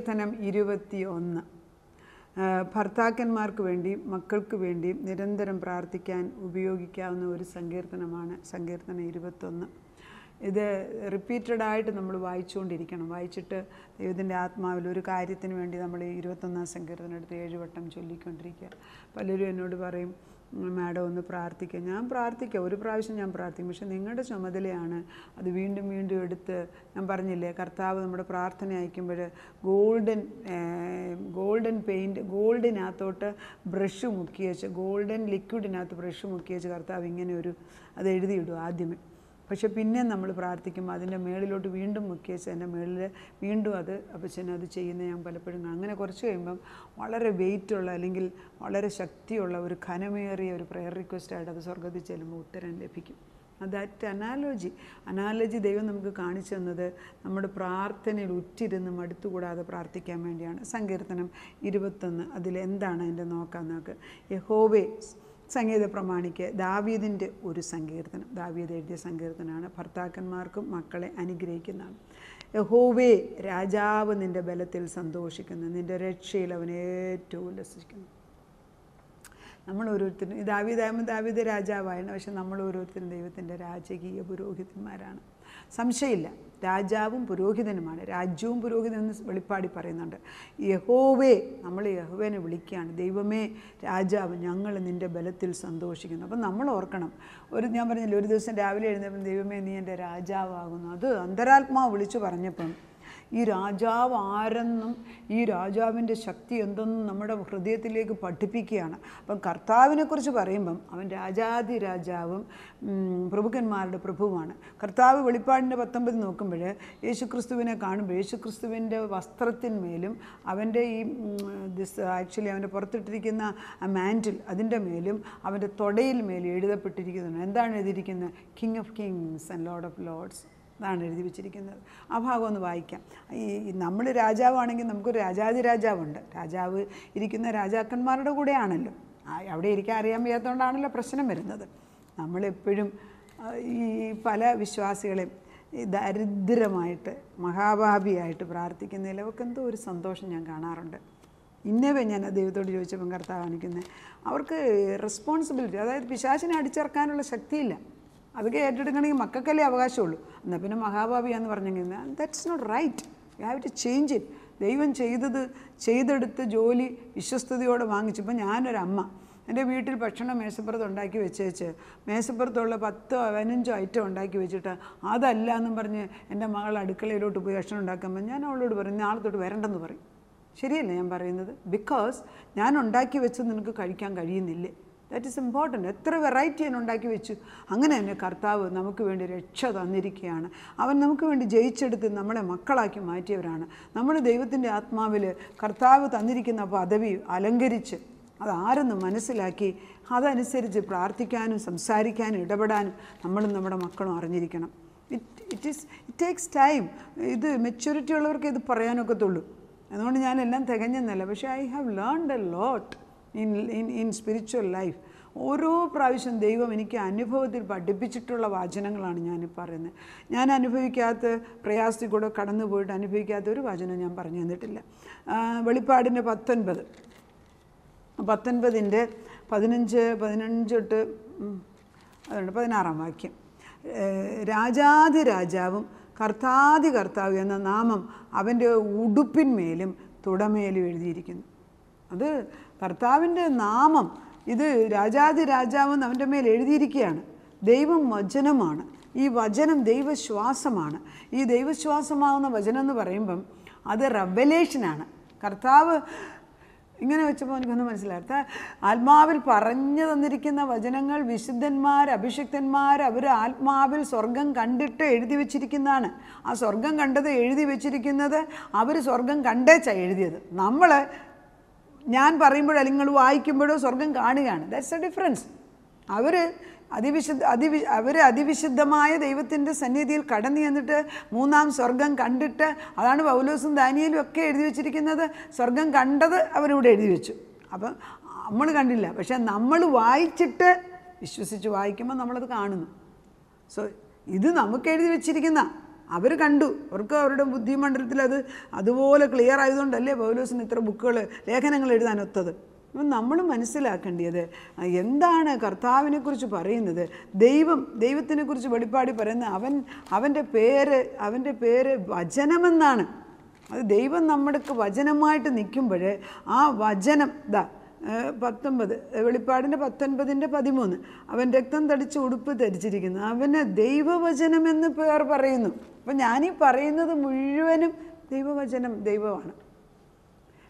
സങ്കീർത്തനം ഇരുപത്തി ഒന്ന് ഭർത്താക്കന്മാർക്ക് വേണ്ടിയും മക്കൾക്ക് വേണ്ടിയും നിരന്തരം പ്രാർത്ഥിക്കാൻ ഉപയോഗിക്കാവുന്ന ഒരു സങ്കീർത്തനമാണ് സങ്കീർത്തനം ഇരുപത്തൊന്ന്. ഇത് റിപ്പീറ്റഡ് ആയിട്ട് നമ്മൾ വായിച്ചുകൊണ്ടിരിക്കണം. വായിച്ചിട്ട് ദൈവത്തിന്റെ ആത്മാവിൽ ഒരു കാര്യത്തിന് വേണ്ടി നമ്മൾ ഇരുപത്തൊന്നാം സങ്കീർത്തനം എടുത്ത് ഏഴ് വട്ടം ചൊല്ലിക്കൊണ്ടിരിക്കുക. പലരും എന്നോട് പറയും മാഡം ഒന്ന് പ്രാർത്ഥിക്കുക ഞാൻ പ്രാർത്ഥിക്കാം. ഒരു പ്രാവശ്യം ഞാൻ പ്രാർത്ഥിക്കും. പക്ഷെ നിങ്ങളുടെ ചുമതലയാണ് അത് വീണ്ടും വീണ്ടും എടുത്ത് ഞാൻ പറഞ്ഞില്ലേ കർത്താവ് നമ്മുടെ പ്രാർത്ഥന അയക്കുമ്പോൾ ഗോൾഡൻ ഗോൾഡൻ പെയിന്റ് ഗോൾഡിനകത്തോട്ട് ബ്രഷ് മുക്കി വെച്ച് ഗോൾഡൻ ലിക്വിഡിനകത്ത് ബ്രഷ് മുക്കി വെച്ച് കർത്താവ് ഇങ്ങനെ ഒരു അത് എഴുതിയിടും ആദ്യമേ. പക്ഷെ പിന്നെ നമ്മൾ പ്രാർത്ഥിക്കുമ്പോൾ അതിന്റെ മേളിലോട്ട് വീണ്ടും മുക്കി എന്റെ മേളിൽ വീണ്ടും അത് അപ്പച്ചൻ അത് ചെയ്യുന്ന ഞാൻ പലപ്പോഴും അങ്ങനെ കുറച്ച് കഴിയുമ്പം വളരെ വെയിറ്റുള്ള അല്ലെങ്കിൽ വളരെ ശക്തിയുള്ള ഒരു ഘനമേറിയ ഒരു പ്രെയർ റിക്വസ്റ്റായിട്ട് അത് സ്വർഗത്തിൽ ചെല്ലുമ്പോൾ ഉത്തരം ലഭിക്കും. ദാറ്റ് അനാലോജി അനാലോജി ദൈവം നമുക്ക് കാണിച്ചു തന്നത് നമ്മുടെ പ്രാർത്ഥനയിൽ ഉറ്റിരുന്ന് മടുത്തുകൂടാതെ പ്രാർത്ഥിക്കാൻ വേണ്ടിയാണ്. സങ്കീർത്തനം ഇരുപത്തൊന്ന് അതിലെന്താണ് എന്റെ നോക്കാൻ നോക്ക്. യഹോവേ സംഗീത പ്രമാണിക്ക് ദാവീദിന്റെ ഒരു സങ്കീർത്തനം. ദാവീദ് എഴുതിയ സങ്കീർത്തനമാണ് ഭർത്താക്കന്മാർക്കും മക്കളെ അനുഗ്രഹിക്കുന്നതാണ്. യഹോവേ രാജാവ് നിന്റെ ബലത്തിൽ സന്തോഷിക്കുന്നു. നിന്റെ രക്ഷയിൽ അവൻ ഏറ്റവും ഉല്ലസിക്കുന്നു. നമ്മൾ ഓരോരുത്തരും ഈ ദാവീദാകുമ്പോൾ ദാവീദ് രാജാവായിരുന്നു. പക്ഷെ നമ്മൾ ഓരോരുത്തരും ദൈവത്തിന്റെ രാജകീയ പുരോഹിതന്മാരാണ്. സംശയമില്ല. രാജാവും പുരോഹിതനുമാണ്. രാജ്യവും പുരോഹിതനും എന്ന് വെളിപ്പാടി പറയുന്നുണ്ട്. യഹോവേ നമ്മൾ യഹോവേനെ വിളിക്കുകയാണ്. ദൈവമേ രാജാവ് ഞങ്ങൾ നിന്റെ ബലത്തിൽ സന്തോഷിക്കുന്നു. അപ്പം നമ്മൾ ഓർക്കണം. ഒരു ഞാൻ പറഞ്ഞില്ല ഒരു ദിവസം രാവിലെ എഴുന്നേപ്പം ദൈവമേ നീ എന്റെ രാജാവാകുന്നു. അത് അന്തരാത്മാവ് വിളിച്ചു പറഞ്ഞപ്പം ഈ രാജാവ് ആരെന്നും ഈ രാജാവിന്റെ ശക്തി എന്തെന്നും നമ്മുടെ ഹൃദയത്തിലേക്ക് പഠിപ്പിക്കുകയാണ്. അപ്പം കർത്താവിനെക്കുറിച്ച് പറയുമ്പം അവൻ രാജാതി രാജാവും പ്രഭുക്കന്മാരുടെ പ്രഭുവാണ് കർത്താവ് വെളിപ്പാടിന്റെ പത്തൊമ്പത് നോക്കുമ്പോൾ യേശുക്രിസ്തുവിനെ കാണുമ്പോൾ യേശുക്രിസ്തുവിന്റെ വസ്ത്രത്തിന്മേലും അവന്റെ ഈ ദിസ് ആക്ച്വലി അവന്റെ പുറത്തിട്ടിരിക്കുന്ന മാന്റിൽ അതിന്റെ മേലും അവന്റെ തൊടയിൽ മേലും എഴുതപ്പെട്ടിരിക്കുന്നുണ്ട്. എന്താണ് എഴുതിയിരിക്കുന്നത്? King of kings and lord of lords അതാണ് എഴുതി വെച്ചിരിക്കുന്നത്. ആ ഭാഗം ഒന്ന് വായിക്കാം. ഈ നമ്മൾ രാജാവാണെങ്കിൽ നമുക്കൊരു രാജാതി രാജാവുണ്ട്. രാജാവ് ഇരിക്കുന്ന രാജാക്കന്മാരുടെ കൂടെയാണല്ലോ. അവിടെ ഇരിക്കാൻ അറിയാൻ വയ്യാത്തതുകൊണ്ടാണല്ലോ പ്രശ്നം വരുന്നത്. നമ്മളെപ്പോഴും ഈ പല വിശ്വാസികളെയും ഈ ദരിദ്രമായിട്ട് മഹാഭാവിയായിട്ട് പ്രാർത്ഥിക്കുന്നതിൽ അവർക്ക് എന്തോ ഒരു സന്തോഷം ഞാൻ കാണാറുണ്ട്. ഇന്നേവേ ഞാൻ ദൈവത്തോട് ചോദിച്ചപ്പം കർത്താവ് കാണിക്കുന്നത് അവർക്ക് റെസ്പോൺസിബിലിറ്റി അതായത് പിശാചിനെ അടിച്ചിറക്കാനുള്ള ശക്തിയില്ല. അതൊക്കെ ഏറ്റെടുക്കണമെങ്കിൽ മക്കൾക്കല്ലേ അവകാശമുള്ളൂ. എന്നാൽ പിന്നെ മഹാഭാവിയാന്ന് പറഞ്ഞെങ്കിൽ that's not right you have to change it ദൈവം ചെയ്തത് ചെയ്തെടുത്ത് ജോലി വിശ്വസ്തയോടെ വാങ്ങിച്ചപ്പോൾ ഞാനൊരമ്മ എന്റെ വീട്ടിൽ ഭക്ഷണം മേശപ്പുറത്ത് ഉണ്ടാക്കി വെച്ചേച്ച് മേശപ്പുറത്തുള്ള പത്തോ പതിനഞ്ചോ ഐറ്റം ഉണ്ടാക്കി വെച്ചിട്ട് അതല്ല എന്നും പറഞ്ഞ് എന്റെ മകൾ അടുക്കളയിലോട്ട് പോയി ഭക്ഷണം ഉണ്ടാക്കുമ്പോൾ ഞാൻ അവളോട് പറയും നാളെ തൊട്ട് വരണ്ടെന്ന് പറയും. ശരിയല്ലേ ഞാൻ പറയുന്നത്? ബിക്കോസ് ഞാൻ ഉണ്ടാക്കി വെച്ച് നിനക്ക് കഴിക്കാൻ കഴിയുന്നില്ലേ? ദാറ്റ് ഈസ് ഇമ്പോർട്ടന്റ് എത്ര വെറൈറ്റി ഞാൻ ഉണ്ടാക്കി വെച്ചു. അങ്ങനെ തന്നെ കർത്താവ് നമുക്ക് വേണ്ടി രക്ഷ തന്നിരിക്കുകയാണ് അവൻ നമുക്ക് വേണ്ടി ജയിച്ചെടുത്ത് നമ്മളെ മക്കളാക്കി മാറ്റിയവരാണ്. നമ്മൾ ദൈവത്തിന്റെ ആത്മാവിൽ കർത്താവ് തന്നിരിക്കുന്ന പദവി അലങ്കരിച്ച് അതാരെന്ന് മനസ്സിലാക്കി അതനുസരിച്ച് പ്രാർത്ഥിക്കാനും സംസാരിക്കാനും ഇടപെടാനും നമ്മളും നമ്മുടെ മക്കളും അറിഞ്ഞിരിക്കണം. It it is it takes time ഇത് മെച്യൂരിറ്റി ഉള്ളവർക്ക് ഇത് പറയാനൊക്കത്തുള്ളൂ. അതുകൊണ്ട് ഞാനെല്ലാം തികഞ്ഞെന്നല്ല. പക്ഷേ I have learned a lot in in in spiritual life ഓരോ പ്രാവശ്യം ദൈവം എനിക്ക് അനുഭവത്തിൽ പഠിപ്പിച്ചിട്ടുള്ള വചനങ്ങളാണ് ഞാൻ പറയുന്നത്. ഞാൻ അനുഭവിക്കാത്ത പ്രയാസത്തിൽ കൂടെ കടന്നു പോയിട്ട് അനുഭവിക്കാത്ത ഒരു വചനം ഞാൻ പറഞ്ഞു തന്നിട്ടില്ല. വെളിപ്പാടിന്റെ പത്തൊൻപത്. പത്തൊൻപതിന്റെ പതിനഞ്ച് പതിനഞ്ച് തൊട്ട് അതുകൊണ്ട് പതിനാറാം വാക്യം. രാജാതി രാജാവും കർത്താതി കർത്താവ് എന്ന നാമം അവന്റെ ഉടുപ്പിന്മേലും തുടമേലും എഴുതിയിരിക്കുന്നു. അത് കർത്താവിന്റെ നാമം ഇത് രാജാതി രാജാവെന്ന് അവന്റെ മേൽ എഴുതിയിരിക്കുകയാണ്. ദൈവം വചനമാണ്. ഈ വചനം ദൈവശ്വാസമാണ്. ഈ ദൈവശ്വാസമാകുന്ന വചനം എന്ന് പറയുമ്പം അത് റവലേഷനാണ്. കർത്താവ് ഇങ്ങനെ വെച്ചപ്പോൾ എനിക്കൊന്ന് മനസ്സിലാത്ത ആത്മാവിൽ പറഞ്ഞു തന്നിരിക്കുന്ന വചനങ്ങൾ വിശുദ്ധന്മാർ അഭിഷിക്തന്മാർ അവർ ആത്മാവിൽ സ്വർഗം കണ്ടിട്ട് എഴുതി വെച്ചിരിക്കുന്നതാണ്. ആ സ്വർഗം കണ്ടത് എഴുതി വെച്ചിരിക്കുന്നത് അവർ സ്വർഗം കണ്ടേച്ചാണ് എഴുതിയത്. നമ്മൾ ഞാൻ പറയുമ്പോഴോ അല്ലെങ്കിൽ നിങ്ങൾ വായിക്കുമ്പോഴോ സ്വർഗം കാണുകയാണ്. ദാറ്റ്സ് എ ഡിഫറൻസ് അവർ അതിവിശുദ്ധ അതിവി അവർ അതിവിശുദ്ധമായ ദൈവത്തിന്റെ സന്നിധിയിൽ കടന്നു ചെന്നിട്ട് മൂന്നാം സ്വർഗം കണ്ടിട്ട് അതാണ് പൗലോസും ദാനിയലും ഒക്കെ എഴുതി വെച്ചിരിക്കുന്നത്. സ്വർഗം കണ്ടത് അവരിവിടെ എഴുതി വെച്ചു. അപ്പം നമ്മൾ കണ്ടില്ല. പക്ഷെ നമ്മൾ വായിച്ചിട്ട് വിശ്വസിച്ച് വായിക്കുമ്പോൾ നമ്മളത് കാണുന്നു. സോ ഇത് നമുക്ക് എഴുതി വെച്ചിരിക്കുന്ന അവർ കണ്ടു. അവർക്ക് അവരുടെ ബുദ്ധിമണ്ഡലത്തിൽ അത് അതുപോലെ ക്ലിയർ ആയതുകൊണ്ടല്ലേ പൗലോസിന് ഇത്ര ബുക്കുകൾ ലേഖനങ്ങൾ എഴുതാനൊത്തത്? അപ്പം നമ്മൾ മനസ്സിലാക്കേണ്ടത് എന്താണ് കർത്താവിനെക്കുറിച്ച് പറയുന്നത്? ദൈവം ദൈവത്തിനെക്കുറിച്ച് വെളിപ്പാടി പറയുന്നത് അവൻ അവന്റെ പേര് അവന്റെ പേര് വചനമെന്നാണ്. അത് ദൈവം നമ്മൾക്ക് വചനമായിട്ട് നിൽക്കുമ്പോൾ ആ വചനം ഏഹ് പത്തൊമ്പത്. വെളിപ്പാടിന്റെ പത്തൊൻപതിന്റെ പതിമൂന്ന്. അവൻ രക്തം തടിച്ച് ഉടുപ്പ് ധരിച്ചിരിക്കുന്നു. അവന് ദൈവവചനമെന്ന് പേർ പറയുന്നു. അപ്പം ഞാനീ പറയുന്നത് മുഴുവനും ദൈവവചനം ദൈവമാണ്.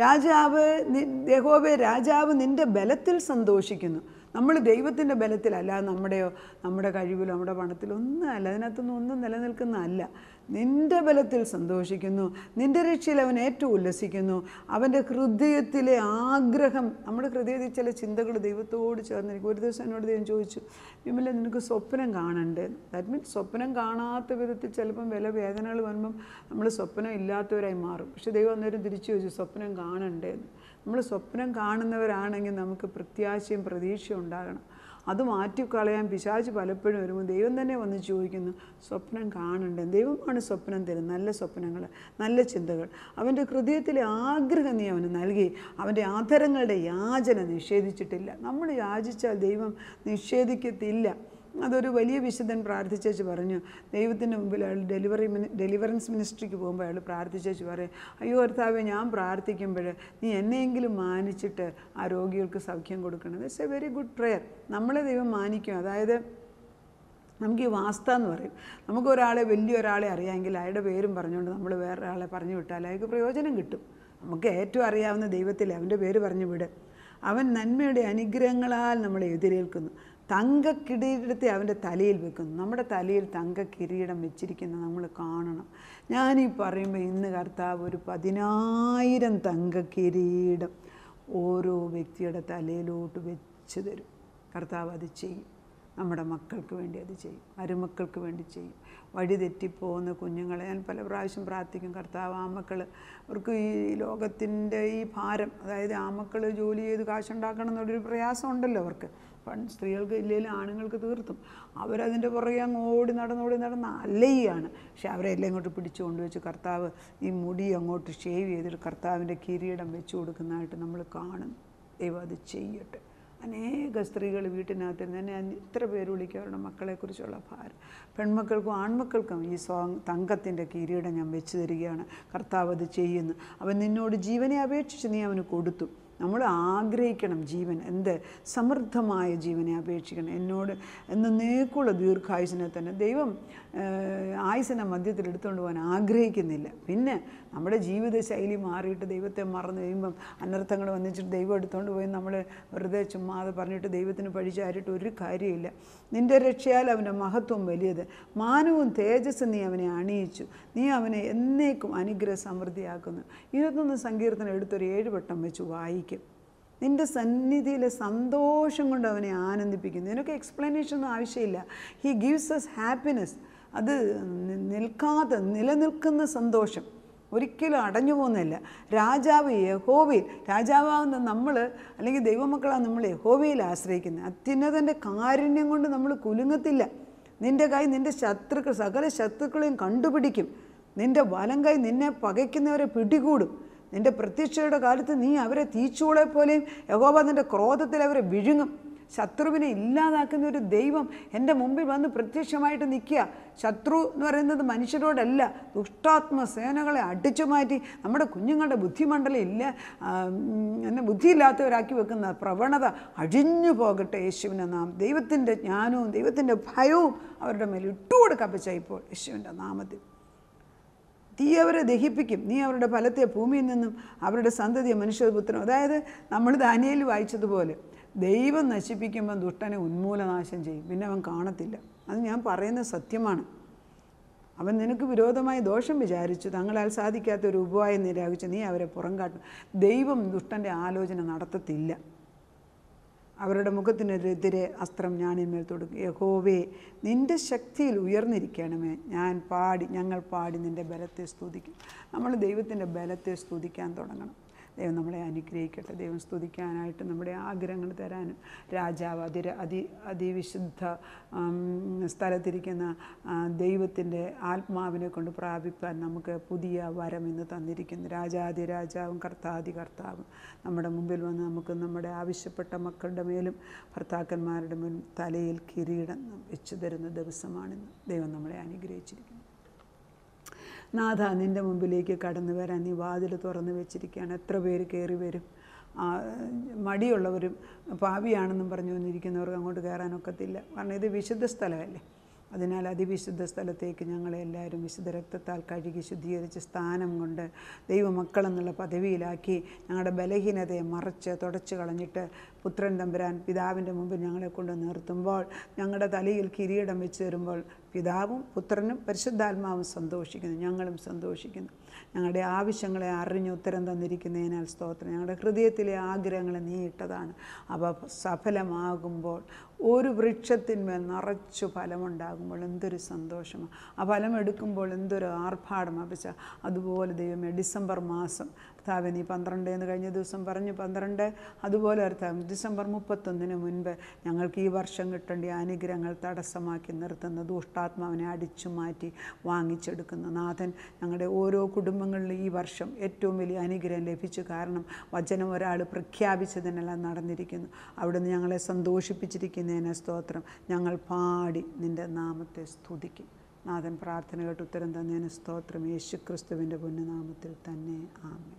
രാജാവ് യഹോവേ രാജാവ് നിന്റെ ബലത്തിൽ സന്തോഷിക്കുന്നു. നമ്മൾ ദൈവത്തിന്റെ ബലത്തിലല്ല നമ്മുടെയോ നമ്മുടെ കഴിവിലോ നമ്മുടെ പണത്തിലോ ഒന്നും അല്ല. അതിനകത്തൊന്നും ഒന്നും നിലനിൽക്കുന്നതല്ല. നിന്റെ ബലത്തിൽ സന്തോഷിക്കുന്നു. നിന്റെ രക്ഷയിൽ അവൻ ഏറ്റവും ഉല്ലസിക്കുന്നു. അവന്റെ ഹൃദയത്തിലെ ആഗ്രഹം നമ്മുടെ ഹൃദയത്തിൽ ചില ചിന്തകൾ ദൈവത്തോട് ചേർന്നിരിക്കും. ഒരു ദിവസം എന്നോട് ദൈവം ചോദിച്ചു വിമല നിനക്ക് സ്വപ്നം കാണണ്ടേ? ദാറ്റ് മീൻസ് സ്വപ്നം കാണാത്ത വിധത്തിൽ ചിലപ്പം വില വേദനകൾ വരുമ്പം നമ്മൾ സ്വപ്നം ഇല്ലാത്തവരായി മാറും. പക്ഷെ ദൈവം അന്നേരം തിരിച്ചു ചോദിച്ചു സ്വപ്നം കാണണ്ടേ? നമ്മൾ സ്വപ്നം കാണുന്നവരാണെങ്കിൽ നമുക്ക് പ്രത്യാശയും പ്രതീക്ഷയും ഉണ്ടാകണം. അത് മാറ്റിക്കളയാൻ പിശാച് പലപ്പോഴും വരുമ്പോൾ ദൈവം തന്നെ വന്ന് ചോദിക്കുന്നു സ്വപ്നം കാണണ്ടേ? ദൈവമാണ് സ്വപ്നം തരുന്നത്. നല്ല സ്വപ്നങ്ങൾ നല്ല ചിന്തകൾ. അവന്റെ ഹൃദയത്തിലെ ആഗ്രഹം നീ അവന് നൽകി. അവന്റെ ആധാരങ്ങളുടെ യാചന നിഷേധിച്ചിട്ടില്ല. നമ്മൾ യാചിച്ചാൽ ദൈവം നിഷേധിക്കത്തില്ല. അതൊരു വലിയ വിശുദ്ധൻ പ്രാർത്ഥിച്ചേച്ച് പറഞ്ഞു. ദൈവത്തിന്റെ മുമ്പിൽ അയാൾ ഡെലിവറി മിനി ഡെലിവറൻസ് മിനിസ്ട്രിക്ക് പോകുമ്പോൾ അയാൾ പ്രാർത്ഥിച്ചേച്ച് പറയും അയ്യോ ഭർത്താവ് ഞാൻ പ്രാർത്ഥിക്കുമ്പോൾ നീ എന്നെയെങ്കിലും മാനിച്ചിട്ട് ആ രോഗികൾക്ക് സൗഖ്യം കൊടുക്കണം it's a very good prayer നമ്മളെ ദൈവം മാനിക്കും. അതായത് നമുക്ക് ഈ വാസ്ത എന്ന് പറയും. നമുക്ക് ഒരാളെ വലിയ ഒരാളെ അറിയാമെങ്കിൽ അയാളുടെ പേരും പറഞ്ഞുകൊണ്ട് നമ്മൾ വേറൊരാളെ പറഞ്ഞു വിട്ടാൽ അയാൾക്ക് പ്രയോജനം കിട്ടും. നമുക്ക് ഏറ്റവും അറിയാവുന്ന ദൈവത്തിലെ അവന്റെ പേര് പറഞ്ഞു വിട്. അവൻ നന്മയുടെ അനുഗ്രഹങ്ങളാൽ നമ്മളെ എതിരേൽക്കുന്നു. തങ്ക കിരീടത്തെ അവന്റെ തലയിൽ വെക്കുന്നു. നമ്മുടെ തലയിൽ തങ്ക കിരീടം വെച്ചിരിക്കുന്ന നമ്മൾ കാണണം. ഞാനീ പറയുമ്പോൾ ഇന്ന് കർത്താവ് ഒരു പതിനായിരം തങ്ക കിരീടം ഓരോ വ്യക്തിയുടെ തലയിലോട്ട് വെച്ച് തരും. കർത്താവ് അത് ചെയ്യും. നമ്മുടെ മക്കൾക്ക് വേണ്ടി അത് ചെയ്യും. മരുമക്കൾക്ക് വേണ്ടി ചെയ്യും. വഴി തെറ്റിപ്പോകുന്ന കുഞ്ഞുങ്ങളെ ഞാൻ പല പ്രാവശ്യം പ്രാർത്ഥിക്കും. കർത്താവ് ആ മക്കൾ അവർക്ക് ഈ ലോകത്തിന്റെ ഈ ഭാരം അതായത് ആ മക്കൾ ജോലി ചെയ്ത് കാശുണ്ടാക്കണം എന്നുള്ളൊരു പ്രയാസം ഉണ്ടല്ലോ അവർക്ക്. പൺ സ്ത്രീകൾക്ക് ഇല്ലെങ്കിലും ആണുങ്ങൾക്ക് തീർത്തും. അവരതിന്റെ പുറകെ അങ്ങ് ഓടി നടന്നോടി നടന്ന് അല്ലയാണ് പക്ഷെ അവരെല്ലാം ഇങ്ങോട്ട് പിടിച്ചു കൊണ്ടുവച്ച് കർത്താവ് ഈ മുടി അങ്ങോട്ട് ഷേവ് ചെയ്തിട്ട് കർത്താവിന്റെ കിരീടം വെച്ചു കൊടുക്കുന്നതായിട്ട് നമ്മൾ കാണും ദൈവം അത് ചെയ്യട്ടെ. അനേക സ്ത്രീകൾ വീട്ടിനകത്തിരുന്ന് തന്നെ ഇത്ര പേര് വിളിക്കാറുണ്ട്. മക്കളെക്കുറിച്ചുള്ള ഭാരം. പെൺമക്കൾക്കും ആൺമക്കൾക്കും ഈ സ്വ തങ്കത്തിന്റെ കിരീടം ഞാൻ വെച്ച് തരികയാണ്. കർത്താവ് അത് ചെയ്യുന്നു. അവൻ നിന്നോട് ജീവനെ അപേക്ഷിച്ച് നീ അവന് കൊടുത്തു. നമ്മൾ ആഗ്രഹിക്കണം ജീവൻ എന്ത് സമൃദ്ധമായ ജീവനെ അപേക്ഷിക്കണം. എന്നോട് എന്നേക്കുള്ള ദീർഘായുസിനെ തന്നെ ദൈവം ആയുസിനെ മധ്യത്തിൽ എടുത്തുകൊണ്ട് പോകാൻ ആഗ്രഹിക്കുന്നില്ല. പിന്നെ നമ്മുടെ ജീവിത ശൈലി മാറിയിട്ട് ദൈവത്തെ മറന്നു കഴിയുമ്പം അനർത്ഥങ്ങൾ വന്നിച്ചിട്ട് ദൈവം എടുത്തുകൊണ്ട് പോയി നമ്മൾ വെറുതെ ചുമ്മാതെ പറഞ്ഞിട്ട് ദൈവത്തിന് പഴിച്ചാരിട്ട് ഒരു കാര്യമില്ല. നിന്റെ രക്ഷയാൽ അവന്റെ മഹത്വം വലിയത്. മാനവും തേജസ്സും നീ അവനെ അണിയിച്ചു. നീ അവനെ എന്നേക്കും അനുഗ്രഹ സമൃദ്ധിയാക്കുന്നു. ഇരുപത്തൊന്ന് സങ്കീർത്തനം എടുത്തൊരു ഏഴ് വട്ടം വെച്ച് വായിക്കും. നിന്റെ സന്നിധിയിലെ സന്തോഷം കൊണ്ട് അവനെ ആനന്ദിപ്പിക്കുന്നു. ഇതിനൊക്കെ എക്സ്പ്ലനേഷൻ ഒന്നും ആവശ്യമില്ല. ഹി ഗീവ്സ് എസ് ഹാപ്പിനെസ് അത് നിൽക്കാതെ നിലനിൽക്കുന്ന സന്തോഷം. ഒരിക്കലും അടഞ്ഞു പോകുന്നില്ല രാജാവ് യഹോവയിൽ രാജാവാകുന്ന നമ്മൾ അല്ലെങ്കിൽ ദൈവമക്കളാണ് നമ്മൾ യഹോവയിൽ ആശ്രയിക്കുന്നത്. അത്യുന്നതന്റെ കാരുണ്യം കൊണ്ട് നമ്മൾ കുലുങ്ങത്തില്ല. നിന്റെ കൈ നിന്റെ ശത്രുക്കൾ സകല ശത്രുക്കളെയും കണ്ടുപിടിക്കും. നിന്റെ വലം കൈ നിന്നെ പകയ്ക്കുന്നവരെ പിടികൂടും. നിന്റെ പ്രത്യക്ഷയുടെ കാലത്ത് നീ അവരെ തീച്ചൂളെ പോലെയും യഹോബ നിന്റെ ക്രോധത്തിൽ അവരെ വിഴുങ്ങും. ശത്രുവിനെ ഇല്ലാതാക്കുന്ന ഒരു ദൈവം എന്റെ മുമ്പിൽ വന്ന് പ്രത്യക്ഷമായിട്ട് നിൽക്കുക. ശത്രു എന്ന് പറയുന്നത് മനുഷ്യരോടല്ല. ദുഷ്ടാത്മ സേനകളെ അടിച്ചു മാറ്റി നമ്മുടെ കുഞ്ഞുങ്ങളുടെ ബുദ്ധിമണ്ഡലം ഇല്ല. എന്നെ ബുദ്ധിയില്ലാത്തവരാക്കി വെക്കുന്ന പ്രവണത അഴിഞ്ഞു പോകട്ടെ യേശുവിന്റെ നാം ദൈവത്തിന്റെ ജ്ഞാനവും ദൈവത്തിന്റെ ഭയവും അവരുടെ മേൽ ഇട്ടുകൊടുക്കപ്പച്ച ഇപ്പോൾ യേശുവിന്റെ നാമത്തിൽ. തീ അവരെ ദഹിപ്പിക്കും. നീ അവരുടെ ഫലത്തെ ഭൂമിയിൽ നിന്നും അവരുടെ സന്തതിയെ മനുഷ്യപുത്രം അതായത് നമ്മൾ ദാനിയേൽ വായിച്ചതുപോലെ ദൈവം നശിപ്പിക്കുമ്പോൾ ദുഷ്ടനെ ഉന്മൂലനാശം ചെയ്യും. പിന്നെ അവൻ കാണത്തില്ല. അത് ഞാൻ പറയുന്ന സത്യമാണ്. അവൻ നിനക്ക് വിരോധമായി ദോഷം വിചാരിച്ചു. തങ്ങളാൽ സാധിക്കാത്ത ഒരു ഉപായം നിരാകിച്ച് നീ അവരെ പുറം കാട്ടും. ദൈവം ദുഷ്ടന്റെ ആലോചന നടത്തത്തില്ല. അവരുടെ മുഖത്തിനെതിരെ അസ്ത്രം ഞാനിന്മേൽ തൊടുക്കും. യഹോവേ നിന്റെ ശക്തിയിൽ ഉയർന്നിരിക്കണമേ. ഞാൻ പാടി ഞങ്ങൾ പാടി നിന്റെ ബലത്തെ സ്തുതിക്കും. നമ്മൾ ദൈവത്തിന്റെ ബലത്തെ സ്തുതിക്കാൻ തുടങ്ങണം. ദൈവം നമ്മളെ അനുഗ്രഹിക്കട്ടെ. ദൈവം സ്തുതിക്കാനായിട്ട് നമ്മുടെ ആഗ്രഹങ്ങൾ തരാനും. രാജാവ് അതി അതി അതിവിശുദ്ധ സ്ഥലത്തിരിക്കുന്ന ദൈവത്തിന്റെ ആത്മാവിനെ കൊണ്ട് പ്രാപിപ്പാൻ നമുക്ക് പുതിയ വരം ഇന്ന് തന്നിരിക്കുന്നു. രാജാതി രാജാവും കർത്താതി കർത്താവും. നമ്മുടെ മുമ്പിൽ വന്ന് നമുക്ക് നമ്മുടെ ആവശ്യപ്പെട്ട മക്കളുടെ മേലും ഭർത്താക്കന്മാരുടെ മേലും തലയിൽ കിരീടം വെച്ചു തരുന്ന ദിവസമാണിന്ന് ദൈവം നമ്മളെ അനുഗ്രഹിച്ചിരിക്കുന്നു. നാഥ നിന്റെ മുമ്പിലേക്ക് കടന്നു വരാൻ നീ വാതിൽ തുറന്ന് വെച്ചിരിക്കുകയാണ്. എത്ര പേര് കയറി വരും? മടിയുള്ളവരും പാവിയാണെന്നും പറഞ്ഞു വന്നിരിക്കുന്നവർക്ക് അങ്ങോട്ട് കയറാനൊക്കത്തില്ല കാരണം ഇത് വിശുദ്ധ സ്ഥലമല്ലേ അതിനാൽ അതിവിശുദ്ധ സ്ഥലത്തേക്ക് ഞങ്ങളെ എല്ലാവരും വിശുദ്ധ രക്തത്താൽ കഴുകി ശുദ്ധീകരിച്ച് സ്ഥാനം കൊണ്ട് ദൈവമക്കളെന്നുള്ള പദവിയിലാക്കി ഞങ്ങളുടെ ബലഹീനതയെ മറച്ച് തുടച്ച് കളഞ്ഞിട്ട് പുത്രൻ തമ്പുരാൻ പിതാവിന്റെ മുമ്പിൽ ഞങ്ങളെ കൊണ്ട് നിർത്തുമ്പോൾ ഞങ്ങളുടെ തലയിൽ കിരീടം വെച്ച് തരുമ്പോൾ പിതാവും പുത്രനും പരിശുദ്ധാത്മാവും സന്തോഷിക്കുന്നു. ഞങ്ങളും സന്തോഷിക്കുന്നു. ഞങ്ങളുടെ ആവശ്യങ്ങളെ അറിഞ്ഞ് ഉത്തരം തന്നിരിക്കുന്നതിനാൽ സ്തോത്രം. ഞങ്ങളുടെ ഹൃദയത്തിലെ ആഗ്രഹങ്ങളെ നീ ഇട്ടതാണ്. അവ സഫലമാകുമ്പോൾ ഒരു വൃക്ഷത്തിന്മേൽ നിറച്ചു ഫലമുണ്ടാകുമ്പോൾ എന്തൊരു സന്തോഷമാണ് ആ ഫലം എടുക്കുമ്പോൾ എന്തൊരു ആർഭാടമാണ് പക്ഷേ അതുപോലെ ദൈവമേ ഡിസംബർ മാസം. കർത്താവ് നീ പന്ത്രണ്ട് എന്ന് കഴിഞ്ഞ ദിവസം പറഞ്ഞു. പന്ത്രണ്ട് അതുപോലെ അർത്ഥം ഡിസംബർ മുപ്പത്തൊന്നിന് മുൻപ് ഞങ്ങൾക്ക് ഈ വർഷം കിട്ടേണ്ട അനുഗ്രഹങ്ങൾ തടസ്സമാക്കി നിർത്തുന്ന ദുഷ്ടാത്മാവിനെ അടിച്ചു മാറ്റി വാങ്ങിച്ചെടുക്കുന്ന നാഥൻ ഞങ്ങളുടെ ഓരോ കുടുംബങ്ങളിലും ഈ വർഷം ഏറ്റവും വലിയ അനുഗ്രഹം ലഭിച്ചു കാരണം വചനം ഒരാൾ പ്രഖ്യാപിച്ചതിനെല്ലാം നടന്നിരിക്കുന്നു. അവിടുന്ന് ഞങ്ങളെ സന്തോഷിപ്പിച്ചിരിക്കുന്നതിനെ സ്തോത്രം. ഞങ്ങൾ പാടി നിന്റെ നാമത്തെ സ്തുതിക്കും. നാഥൻ പ്രാർത്ഥന കേട്ട് ഉത്തരം തന്നതിന് സ്തോത്രം. യേശു ക്രിസ്തുവിന്റെ പുണ്യനാമത്തിൽ തന്നെ. ആമേ